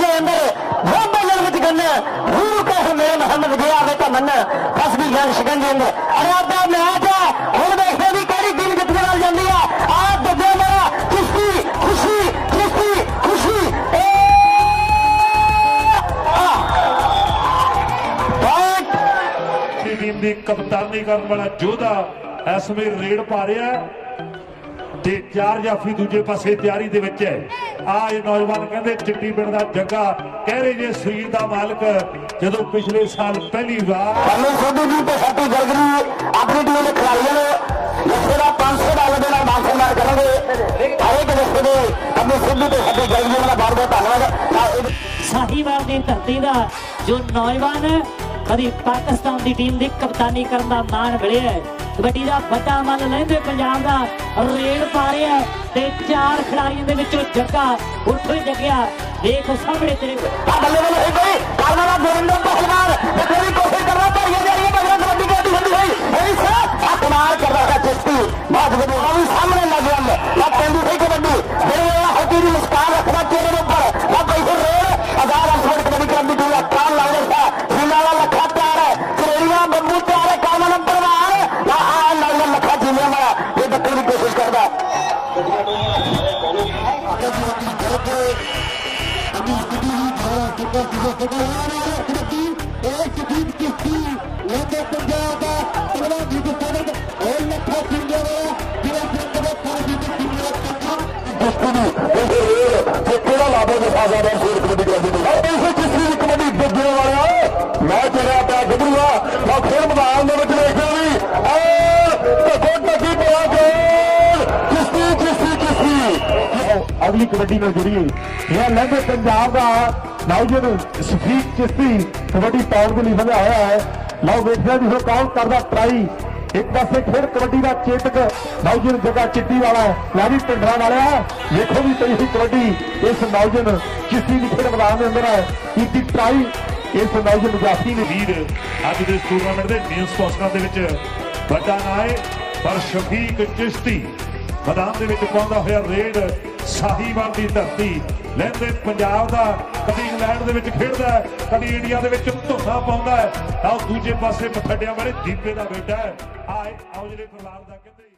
ਦੇ ਅੰਦਰ ਦੋ ਬੋਲਣ ਵਿੱਚ ਗੰਨ ਰੂਹ ਕਹ ਮੇਰੇ ਮੁਹੰਮਦ ਗਿਆ ਆਵੇ ਤਾਂ ਮੰਨ ਫਸ ਵੀ ਜਾਨ ਸ਼ਿਕੰਜੇ ਅੰਦਰ। ਅਰੇ ਆਪਦਾ ਮੈਚ ਹੈ ਹੁਣ ਦੇਖਦੇ ਵੀ ਕਿਹੜੀ ਟੀਮ ਜਿੱਤ ਕੇ ਨਾਲ ਜਾਂਦੀ ਆ। ਆ ਦੱਜੇ ਮੇਰਾ, ਖੁਸ਼ੀ ਖੁਸ਼ੀ ਖੁਸ਼ੀ ਖੁਸ਼ੀ। ਏ ਆ। ਬਹੁਤ ਦੀ ਟੀਮ ਦੀ ਕਪਤਾਨੀ ਕਰਨ ਵਾਲਾ ਜੋਧਾ ਇਸ ਵੇਲੇ ਰੇਡ ਪਾ ਰਿਹਾ ਹੈ। ਤੇ ਚਾਰ ਜਾਫੀ ਦੂਜੇ ਪਾਸੇ ਤਿਆਰੀ ਦੇ ਵਿੱਚ ਹੈ। ਆ ਇਹ ਨੌਜਵਾਨ ਕਹਿੰਦੇ ਚਿੱਟੀ ਪਿੰਡ ਦਾ ਜੱਗਾ ਕਹਿ ਰਹੇ ਜੇ ਸਰੀਰ ਦਾ ਮਾਲਕ ਜਦੋਂ ਪਿਛਲੇ ਸਾਲ ਪਹਿਲੀ ਵਾਰ ਕਰਨਲ ਸਿੱਧੂ ਜੀ ਤੇ ਸੱਤੀ ਗਰਗ ਜੀ ਆਪਣੀ ਟੀਮ ਦੇ ਖਿਡਾਰੀਆਂ ਨੂੰ ਜਿੱਥੇ ਦਾ 500 ਡਾਲਰ ਦੇ ਨਾਲ ਮਾਨ ਸਨਮਾਨ ਕਰਨਗੇ ਹਰੇਕ ਰਿਸ਼ਤੇ ਦੇ ਕਰਨਲ ਸਿੱਧੂ ਤੇ ਸੱਤੀ ਗਰਗ ਜੀ ਦਾ ਬਹੁਤ ਬਹੁਤ ਧੰਨਵਾਦ। ਸਾਹੀਵਾਲ ਦੀ ਧਰਤੀ ਦਾ ਜੋ ਨੌਜਵਾਨ ਕਦੀ ਪਾਕਿਸਤਾਨ ਦੀ ਟੀਮ ਦੀ ਕਪਤਾਨੀ ਕਰਨ ਦਾ ਮਾਣ ਮਿਲਿਆ ਗੱਡੀ ਦਾ ਵੱਡਾ ਮਨ ਲੈਂਦੇ ਪੰਜਾਬ ਦਾ। ਰੇਡ ਪਾ ਰਿਹਾ ਤੇ ਚਾਰ ਖਿਡਾਰੀਆਂ ਦੇ ਵਿੱਚੋਂ ਜੱਗਾ ਉੱਠ ਜੱਗਿਆ। ਦੇਖ ਸਾਹਮਣੇ ਤੇਰੇ ਆ ਬੱਲੇ ਬੱਲੇ। ਕਿਹੜਾ ਲਾਭੋ ਦੇ ਸਾਜ਼ਾ ਦਾ ਸੂਰ ਕਬੱਡੀ ਕਬੱਡੀ ਦੀ ਆ ਇਸੇ ਕਿਸੇ ਦੀ ਕਬੱਡੀ ਗੱਜਣ ਵਾਲਿਆ ਅਗਲੀ ਕਬੱਡੀ ਨਾਲ ਜੁੜੀ ਇਹ ਲਹਿੰਦੇ ਪੰਜਾਬ ਦਾ ਨੌਜਵਾਨ ਸਫੀਕ ਚਿਸ਼ਤੀ, ਕਬੱਡੀ ਪਾਉਣ ਦੇ ਲਈ ਵਧਿਆ ਹੋਇਆ ਹੈ। ਲਓ ਵੇਖਦੇ ਜਿਸੋ ਕੌਣ ਕਰਦਾ ਟਰਾਈ? ਇੱਕ ਪਾਸੇ ਖੇਡ ਕਬੱਡੀ ਦਾ ਚੇਤਕ ਨੌਜਵਾਨ ਜਗਾ ਚਿੱਟੀ ਵਾਲਾ ਲਾਰੀ ਪਿੰਡਰਾ ਵਾਲਿਆ ਵੇਖੋ ਵੀ ਪਈ ਕਬੱਡੀ। ਇਸ ਨੌਜਵਾਨ ਚਿਸ਼ਤੀ ਦੀ ਖੇਡ ਮੈਦਾਨ ਦੇ ਅੰਦਰ ਹੈ। ਕੀਤੀ ਟਰਾਈ। ਇਸ ਨੌਜਵਾਨ ਜਾਫੀ ਨੇ ਵੀਰ, ਅੱਜ ਦੇ ਟੂਰਨਾਮੈਂਟ ਦੇ ਮੇਨ ਸਪਾਂਸਰਾਂ ਦੇ ਵਿੱਚ ਵੱਡਾ ਨਾਂ ਹੈ ਪਰ ਸ਼ਫੀਕ ਚਿਸ਼ਤੀ। ਮੈਦਾਨ ਦੇ ਵਿੱਚ ਪਾਉਂਦਾ ਹੋਇਆ ਰੇਡ ਸਾਹੀਵਾਲ ਦੀ ਧਰਤੀ। ਲਹਿੰਦੇ ਪੰਜਾਬ ਦਾ, ਕਦੀ ਇੰਗਲੈਂਡ ਦੇ ਵਿੱਚ ਖੇਡਦਾ ਹੈ, ਕਦੀ ਇੰਡੀਆ ਦੇ ਵਿੱਚ ਧੁੰਨਾ ਪਾਉਂਦਾ ਹੈ। ਤਾਂ ਦੂਜੇ ਪਾਸੇ ਮਠੱਡਿਆਂ ਵਾਲੇ ਦੀਪੇ ਦਾ ਬੇਟਾ ਹੈ। ਆਏ ਆਓ ਜਿਹੜੇ ਪਰਿਵਾਰ ਦਾ ਕਹਿੰਦੇ।